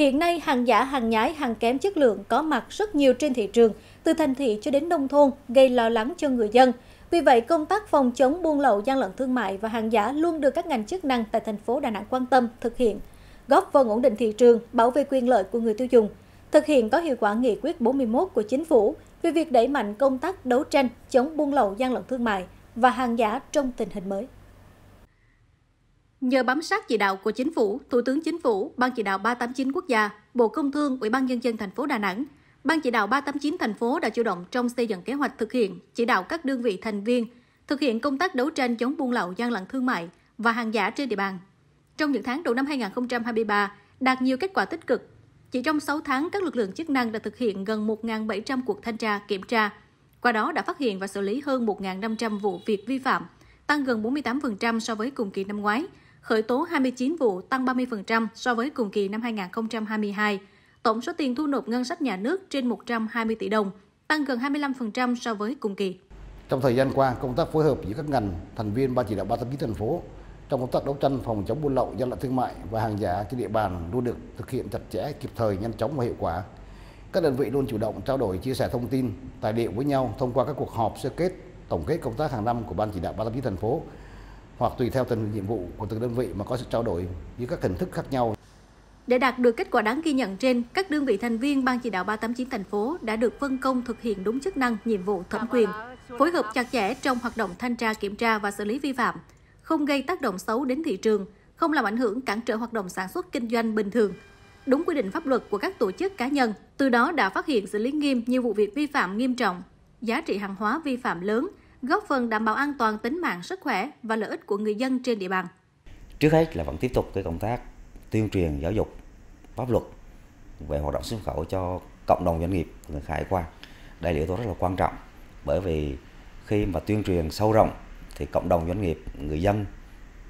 Hiện nay, hàng giả, hàng nhái, hàng kém chất lượng có mặt rất nhiều trên thị trường, từ thành thị cho đến nông thôn, gây lo lắng cho người dân. Vì vậy, công tác phòng chống buôn lậu, gian lận thương mại và hàng giả luôn được các ngành chức năng tại thành phố Đà Nẵng quan tâm, thực hiện, góp phần ổn định thị trường, bảo vệ quyền lợi của người tiêu dùng, thực hiện có hiệu quả nghị quyết 41 của Chính phủ về việc đẩy mạnh công tác đấu tranh chống buôn lậu, gian lận thương mại và hàng giả trong tình hình mới. Nhờ bám sát chỉ đạo của Chính phủ, Thủ tướng Chính phủ, Ban chỉ đạo 389 quốc gia, Bộ Công Thương, Ủy ban nhân dân thành phố Đà Nẵng, Ban chỉ đạo 389 thành phố đã chủ động trong xây dựng kế hoạch thực hiện, chỉ đạo các đơn vị thành viên thực hiện công tác đấu tranh chống buôn lậu, gian lận thương mại và hàng giả trên địa bàn. Trong những tháng đầu năm 2023, đạt nhiều kết quả tích cực. Chỉ trong 6 tháng, các lực lượng chức năng đã thực hiện gần 1.700 cuộc thanh tra, kiểm tra. Qua đó đã phát hiện và xử lý hơn 1.500 vụ việc vi phạm, tăng gần 48% so với cùng kỳ năm ngoái, khởi tố 29 vụ, tăng 30% so với cùng kỳ năm 2022. Tổng số tiền thu nộp ngân sách nhà nước trên 120 tỷ đồng, tăng gần 25% so với cùng kỳ. Trong thời gian qua, công tác phối hợp giữa các ngành, thành viên Ban chỉ đạo 389 thành phố trong công tác đấu tranh phòng chống buôn lậu, gian lận thương mại và hàng giả trên địa bàn luôn được thực hiện chặt chẽ, kịp thời, nhanh chóng và hiệu quả. Các đơn vị luôn chủ động trao đổi, chia sẻ thông tin, tài liệu với nhau thông qua các cuộc họp sơ kết, tổng kết công tác hàng năm của Ban chỉ đạo 389 thành phố hoặc tùy theo tình hình nhiệm vụ của từng đơn vị mà có sự trao đổi với các hình thức khác nhau. Để đạt được kết quả đáng ghi nhận trên, các đơn vị thành viên Ban chỉ đạo 389 thành phố đã được phân công thực hiện đúng chức năng, nhiệm vụ thẩm quyền, phối hợp chặt chẽ trong hoạt động thanh tra kiểm tra và xử lý vi phạm, không gây tác động xấu đến thị trường, không làm ảnh hưởng cản trở hoạt động sản xuất kinh doanh bình thường, đúng quy định pháp luật của các tổ chức cá nhân, từ đó đã phát hiện xử lý nghiêm nhiều vụ việc vi phạm nghiêm trọng, giá trị hàng hóa vi phạm lớn, góp phần đảm bảo an toàn tính mạng, sức khỏe và lợi ích của người dân trên địa bàn. Trước hết là vẫn tiếp tục cái công tác tuyên truyền giáo dục pháp luật về hoạt động xuất khẩu cho cộng đồng doanh nghiệp người khai quan. Đây là yếu tố rất là quan trọng bởi vì khi mà tuyên truyền sâu rộng thì cộng đồng doanh nghiệp, người dân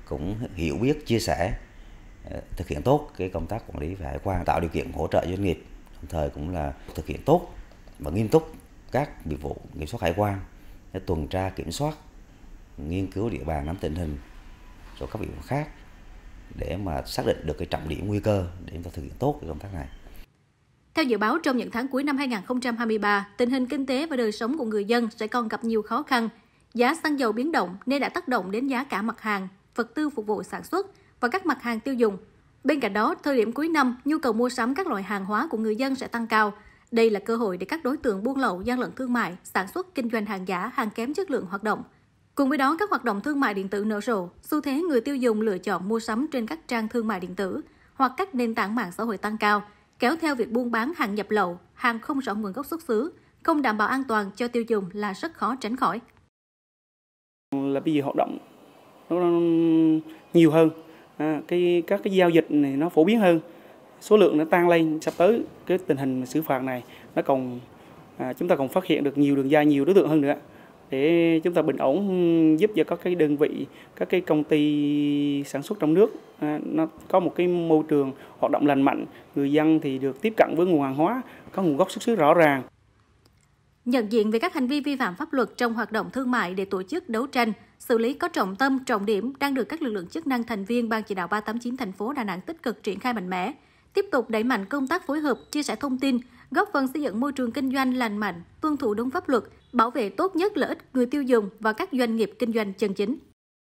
cũng hiểu biết, chia sẻ, ờ, thực hiện tốt cái công tác quản lý về hải quan, tạo điều kiện hỗ trợ doanh nghiệp, đồng thời cũng là thực hiện tốt và nghiêm túc các nghiệp vụ kiểm soát hải quan tuần tra kiểm soát nghiên cứu địa bàn nắm tình hình rồi các biện pháp khác để mà xác định được cái trọng điểm nguy cơ để chúng ta thực hiện tốt cái công tác này. Theo dự báo trong những tháng cuối năm 2023, tình hình kinh tế và đời sống của người dân sẽ còn gặp nhiều khó khăn. Giá xăng dầu biến động nên đã tác động đến giá cả mặt hàng, vật tư phục vụ sản xuất và các mặt hàng tiêu dùng. Bên cạnh đó, thời điểm cuối năm, nhu cầu mua sắm các loại hàng hóa của người dân sẽ tăng cao. Đây là cơ hội để các đối tượng buôn lậu, gian lận thương mại, sản xuất kinh doanh hàng giả, hàng kém chất lượng hoạt động – Cùng với đó, các hoạt động thương mại điện tử nở rộ, xu thế người tiêu dùng lựa chọn mua sắm trên các trang thương mại điện tử hoặc các nền tảng mạng xã hội tăng cao, kéo theo việc buôn bán hàng nhập lậu, hàng không rõ nguồn gốc xuất xứ, không đảm bảo an toàn cho tiêu dùng là rất khó tránh khỏi. Là bây giờ hoạt động nó nhiều hơn, à, cái các cái giao dịch này nó phổ biến hơn, số lượng nó tăng lên sắp tới cái tình hình xử phạt này nó còn à, chúng ta còn phát hiện được nhiều đường dây nhiều đối tượng hơn nữa. Để chúng ta bình ổn giúp cho các cái đơn vị các cái công ty sản xuất trong nước à, nó có một cái môi trường hoạt động lành mạnh người dân thì được tiếp cận với nguồn hàng hóa có nguồn gốc xuất xứ rõ ràng. Nhận diện về các hành vi vi phạm pháp luật trong hoạt động thương mại để tổ chức đấu tranh, xử lý có trọng tâm, trọng điểm đang được các lực lượng chức năng thành viên Ban chỉ đạo 389 thành phố Đà Nẵng tích cực triển khai mạnh mẽ, tiếp tục đẩy mạnh công tác phối hợp, chia sẻ thông tin, góp phần xây dựng môi trường kinh doanh lành mạnh, tuân thủ đúng pháp luật, bảo vệ tốt nhất lợi ích người tiêu dùng và các doanh nghiệp kinh doanh chân chính.